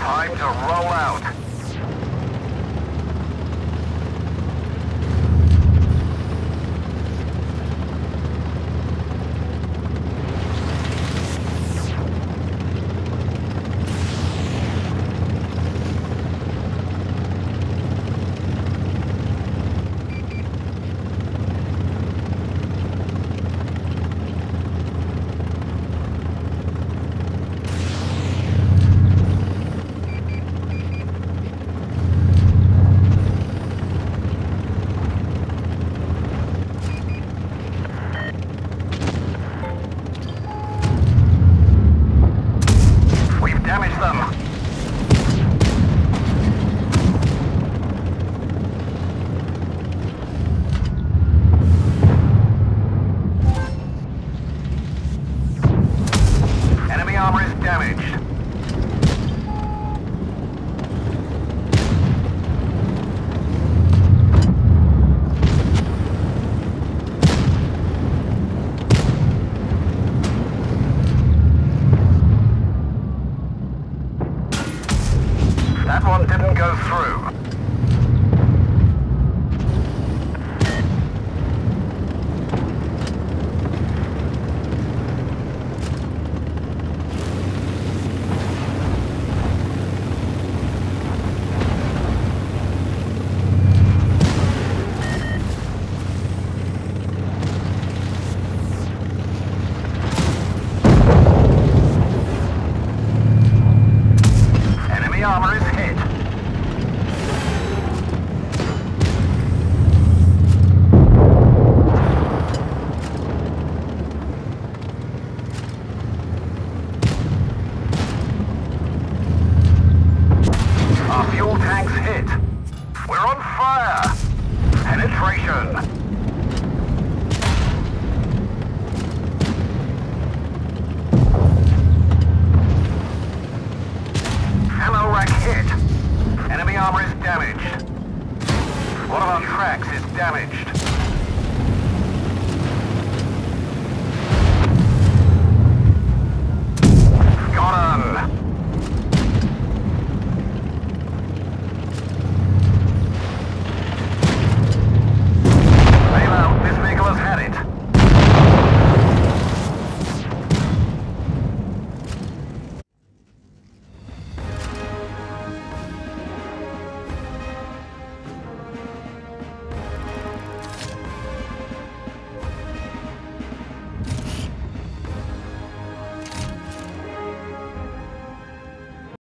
Time to roll out. We've damaged them. Enemy armor is damaged. That one didn't go through. fire! Penetration! Ammo rack hit. Enemy armor is damaged. One of our tracks is damaged.